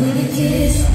when kids.